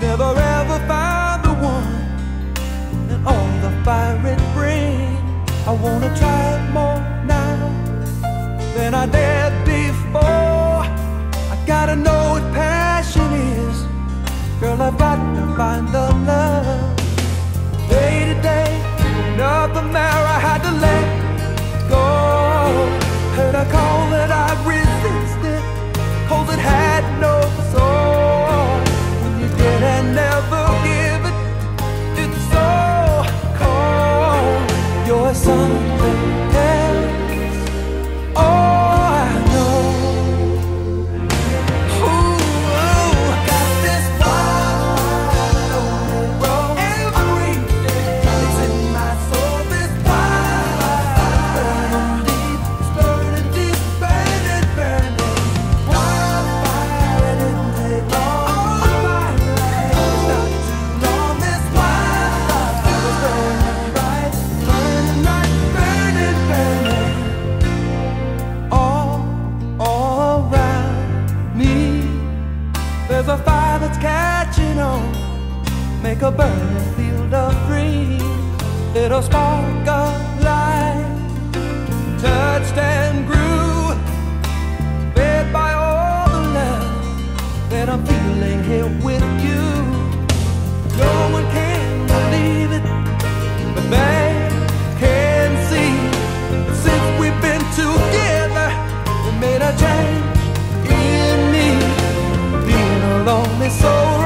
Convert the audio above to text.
never ever find the one and all the fire it brings. I wanna try it more now than I did before. I gotta know what passion is, girl. I've got to find the love. Make a burning field of green. Little spark of light touched and grew. Fed by all the love that I'm feeling here with you. No one can believe it, but they can see. Since we've been together, we made a change in me. Being alone is so